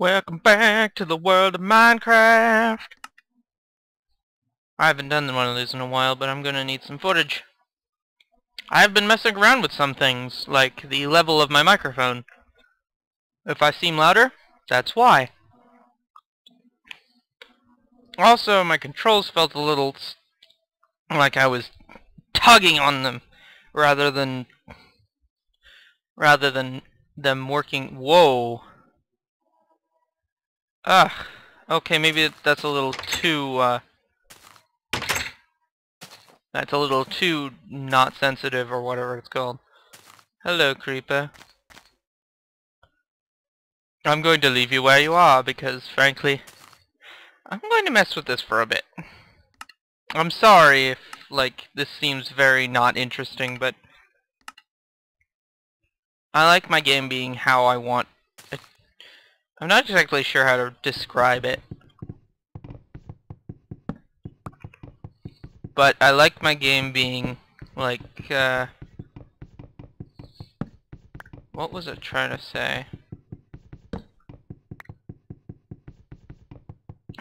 Welcome back to the world of Minecraft. I haven't done one of these in a while, but I'm gonna need some footage. I've been messing around with some things, like the level of my microphone. If I seem louder, that's why. Also, my controls felt a little like I was tugging on them rather than rather than them working. Whoa. Ugh. Okay, maybe that's a little too, uh... That's a little too not sensitive or whatever it's called. Hello, Creeper. I'm going to leave you where you are because, frankly, I'm going to mess with this for a bit. I'm sorry if, like, this seems very not interesting, but I like my game being how I want I'm not exactly sure how to describe it. But I like my game being like, uh, what was it trying to say?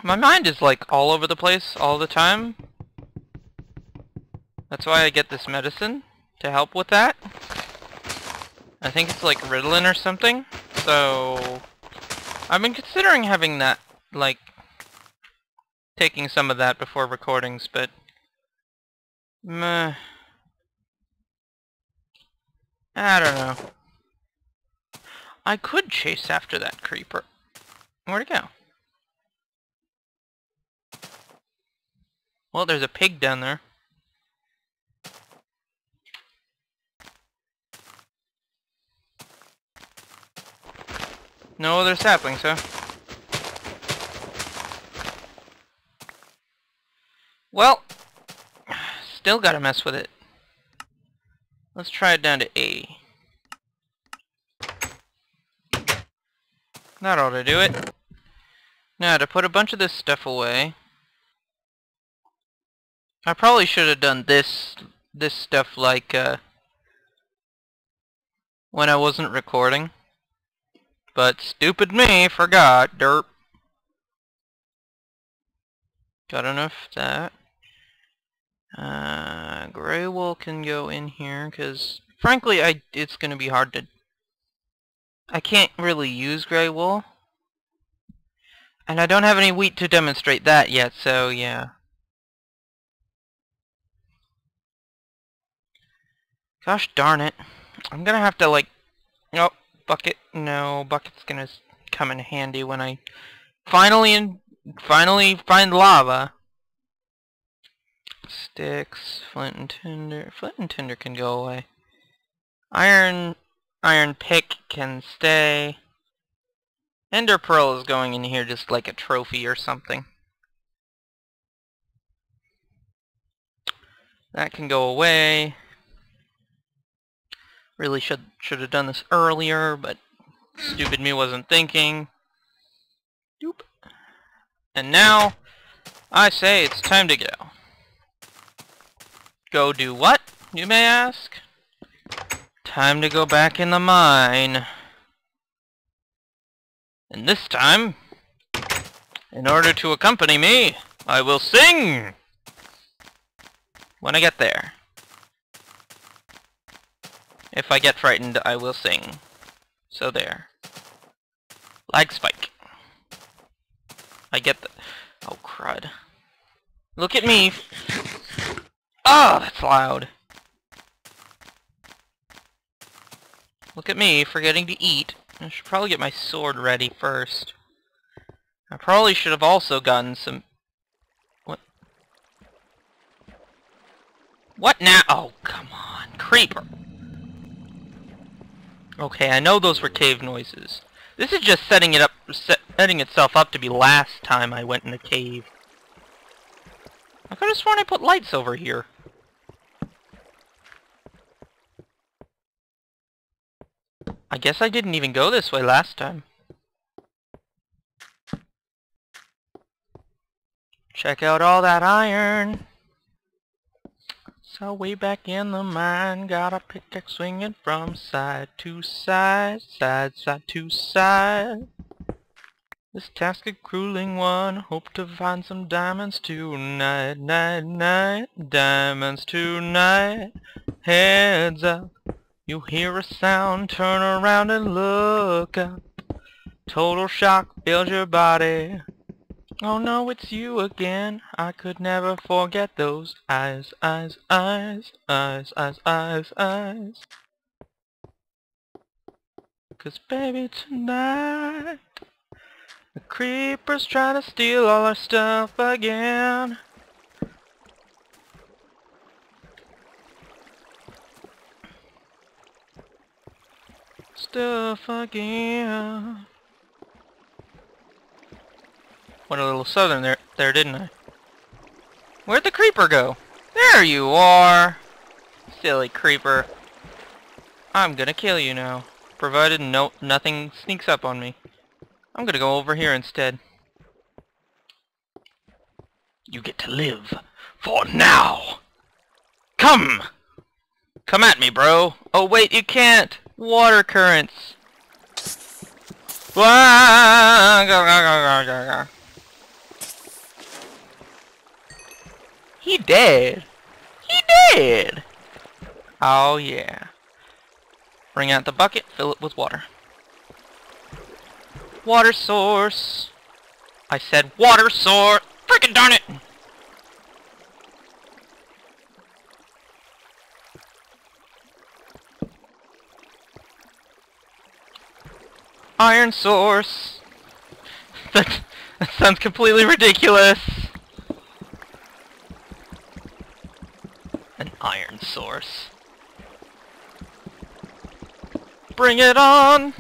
My mind is like all over the place all the time. That's why I get this medicine to help with that. I think it's like Ritalin or something. So I've been considering having that, like, taking some of that before recordings, but... Meh. I don't know. I could chase after that creeper. Where'd it go? Well, there's a pig down there. No other saplings, huh? Well, still gotta mess with it. Let's try it down to A. That ought to do it. Now, to put a bunch of this stuff away, I probably should have done this this stuff like uh, when I wasn't recording. But stupid me forgot. Derp. Got enough of that. Uh, gray wool can go in here because frankly I it's gonna be hard to I can't really use gray wool and I don't have any wheat to demonstrate that yet so yeah gosh darn it I'm gonna have to like oh bucket. No, bucket's gonna come in handy when I finally finally find lava. Sticks, flint and tinder. Flint and tinder can go away. Iron, iron pick can stay. Ender pearl is going in here just like a trophy or something. That can go away. Really should should have done this earlier, but stupid me wasn't thinking. Doop. And now, I say it's time to go. Go do what, you may ask? Time to go back in the mine. And this time, in order to accompany me, I will sing! When I get there. If I get frightened, I will sing. So there. Lag spike. I get the... Oh, crud. Look at me! Oh, that's loud. Look at me, forgetting to eat. I should probably get my sword ready first. I probably should have also gotten some... What? What now? Oh, come on. Creeper. Okay, I know those were cave noises. This is just setting it up, setting itself up to be last time I went in a cave. I could have sworn I put lights over here. I guess I didn't even go this way last time. Check out all that iron. So way back in the mine, got a pickaxe swinging from side to side, side, side to side. This task a grueling one. Hope to find some diamonds tonight, night, night. Diamonds tonight. Heads up. You hear a sound, turn around and look up. Total shock fills your body. Oh no, it's you again. I could never forget those eyes, eyes, eyes, eyes, eyes, eyes, eyes. Cause baby tonight The creeper's trying to steal all our stuff again Stuff again Went a little southern there, there didn't I? Where'd the creeper go? There you are! Silly creeper. I'm gonna kill you now provided no nothing sneaks up on me. I'm gonna go over here instead. You get to live for now. Come! Come at me, bro. Oh wait, you can't. Water currents. He dead. He dead. Oh yeah. Bring out the bucket, fill it with water. Water source. I said water source. Freaking darn it! Iron source. that, that sounds completely ridiculous. Source. Bring it on!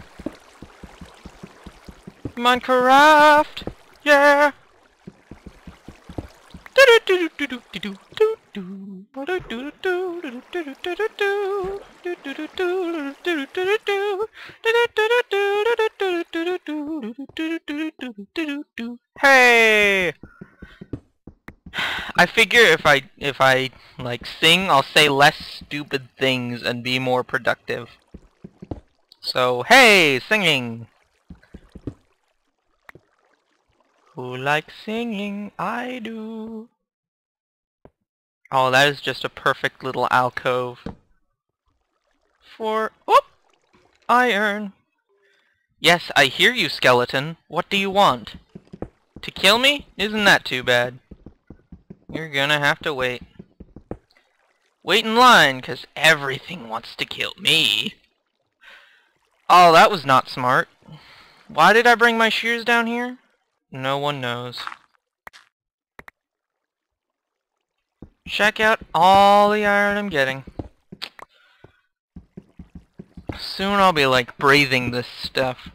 Minecraft! Yeah! Hey! I figure if I if I like sing, I'll say less stupid things and be more productive. So, hey, singing! Who likes singing? I do. Oh, that is just a perfect little alcove. For, oh, iron. Yes, I hear you, skeleton. What do you want? To kill me? Isn't that too bad? You're gonna have to wait. Wait in line, cause everything wants to kill me. Oh, that was not smart. Why did I bring my shears down here? No one knows. Check out all the iron I'm getting. Soon I'll be like breathing this stuff.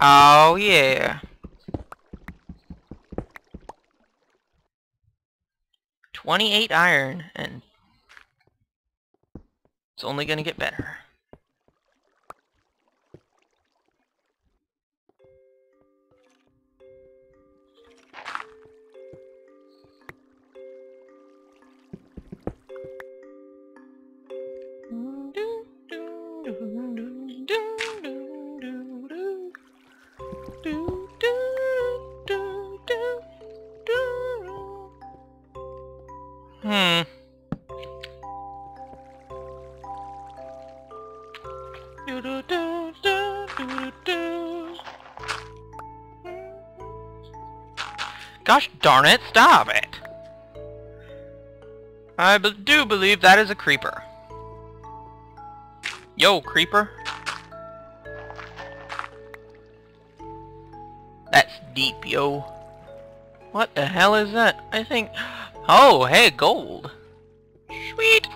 Oh yeah. Twenty-eight iron and it's only going to get better. Hmm. Gosh darn it, stop it! I be do believe that is a creeper. Yo, creeper. That's deep, yo. What the hell is that? I think... Oh, hey, gold. Sweet!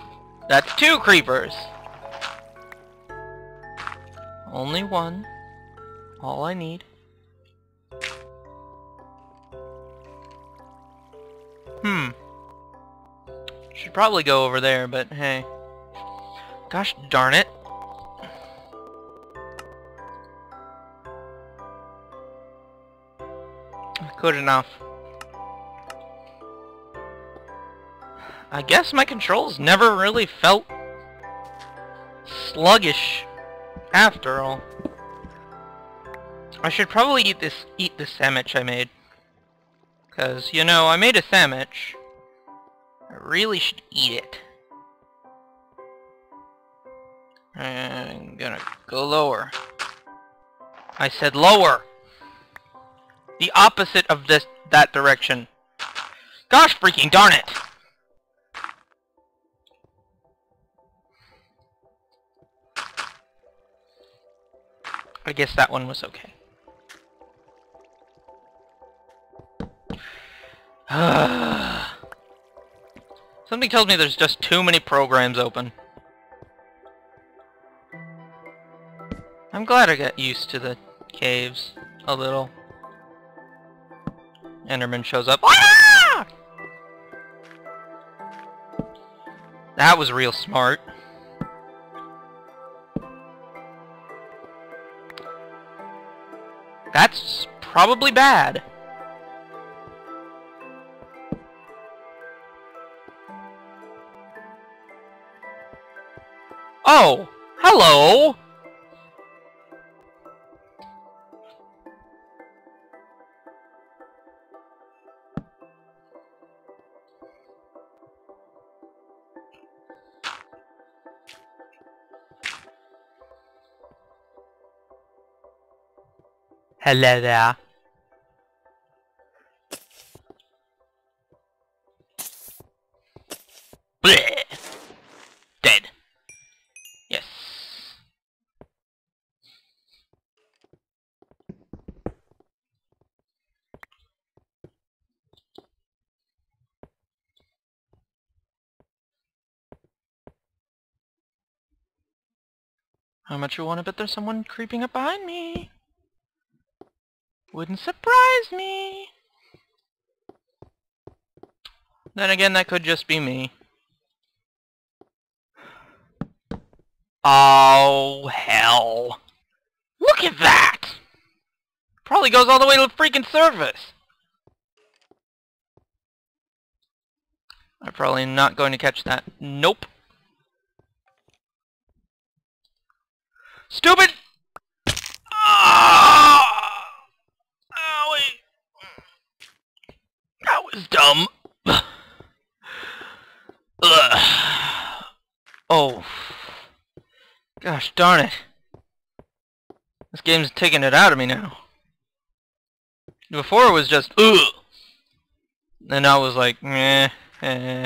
That's two creepers. Only one. All I need. Hmm. Should probably go over there, but hey. Gosh darn it. Good enough. I guess my controls never really felt sluggish after all. I should probably eat this eat this sandwich I made. Cause you know I made a sandwich. I really should eat it. I'm gonna go lower. I said lower! The opposite of this that direction. Gosh freaking darn it! I guess that one was okay. Something tells me there's just too many programs open. I'm glad I got used to the caves a little. Enderman shows up. Ah! That was real smart. That's probably bad. Oh! Hello! Hello there. Bleh. Dead. Yes. How much you want to bet there's someone creeping up behind me? Wouldn't surprise me. Then again, that could just be me. Oh, hell. Look at that! Probably goes all the way to the freaking surface. I'm probably not going to catch that. Nope. Stupid! Ah! Owie! That was dumb. Ugh. Oh. Gosh darn it. This game's taking it out of me now. Before it was just, ugh. And I was like, meh, eh,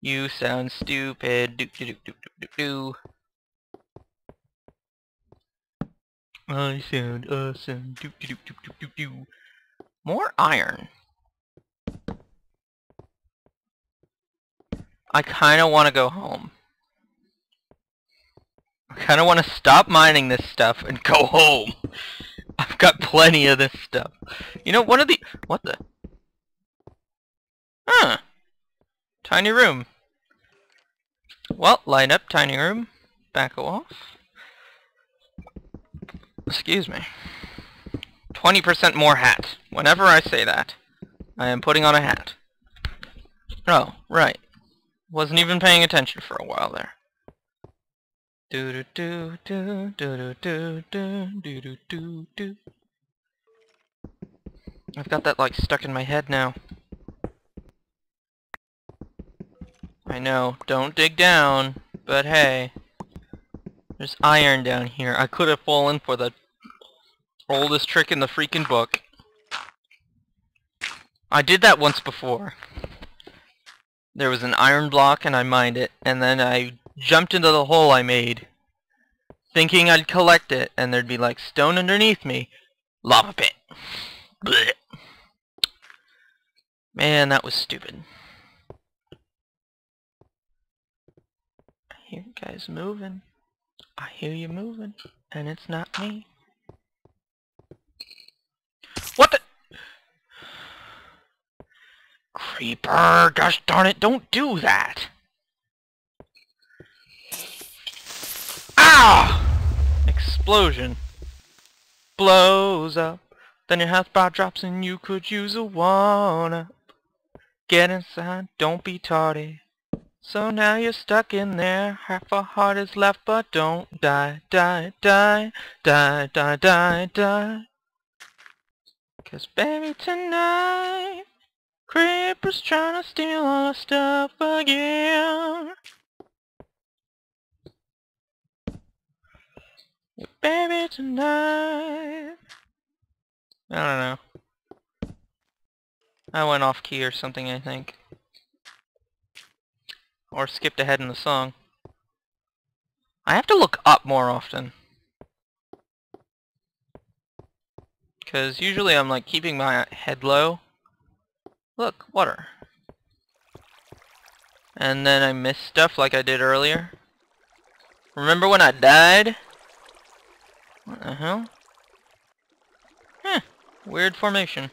you sound stupid, do do do do do do. I sound uh, awesome, do do do do do do do. More iron. I kinda wanna go home. I kind of want to stop mining this stuff and go home. I've got plenty of this stuff. You know, one of the... What the... Huh. Tiny room. Well, line up, tiny room. Back off. Excuse me. 20% more hat. Whenever I say that, I am putting on a hat. Oh, right. Wasn't even paying attention for a while there. Do do do do do do do do do do do. I've got that like stuck in my head now. I know, don't dig down, but hey. There's iron down here. I could have fallen for the oldest trick in the freaking book. I did that once before. There was an iron block and I mined it, and then I jumped into the hole I made, thinking I'd collect it, and there'd be like stone underneath me. Lava pit. Blech. Man, that was stupid. I hear guys moving. I hear you moving, and it's not me. What the? Creeper, gosh darn it, don't do that! Ah! Explosion. Blows up. Then your health bar drops and you could use a one-up. Get inside, don't be tardy. So now you're stuck in there, half a heart is left but don't die, die, die, die, die, die, die. Cause baby tonight, creepers trying to steal all our stuff again. Baby tonight. I don't know. I went off key or something, I think. Or skipped ahead in the song. I have to look up more often. Because usually I'm like keeping my head low. Look, water. And then I miss stuff like I did earlier. Remember when I died? What the hell? Huh. Weird formation.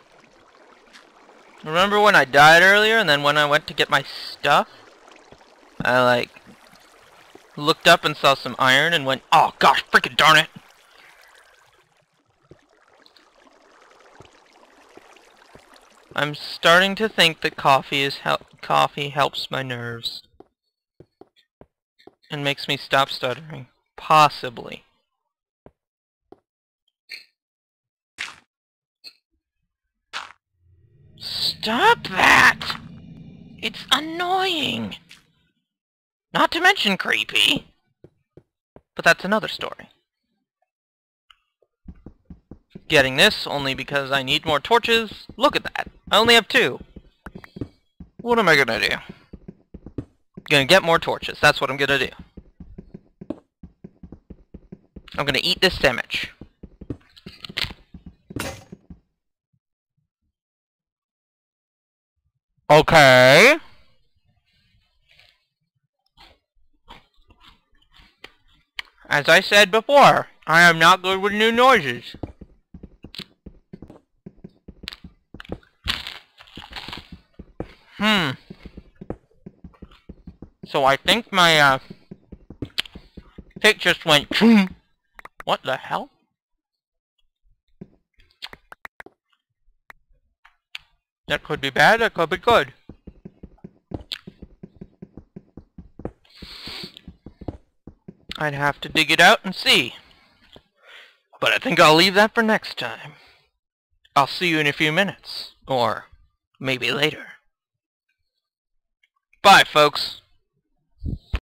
Remember when I died earlier and then when I went to get my stuff? I like looked up and saw some iron and went, oh gosh, freaking darn it! I'm starting to think that coffee is hel coffee helps my nerves. And makes me stop stuttering. Possibly. Stop that! It's annoying! Not to mention creepy. But that's another story. Getting this only because I need more torches. Look at that. I only have two. What am I gonna do? Gonna get more torches. That's what I'm gonna do. I'm gonna eat this sandwich. Okay. As I said before, I am not good with new noises. Hmm. So I think my, uh, pick just went, what the hell? That could be bad, that could be good. I'd have to dig it out and see. But I think I'll leave that for next time. I'll see you in a few minutes. Or maybe later. Bye, folks.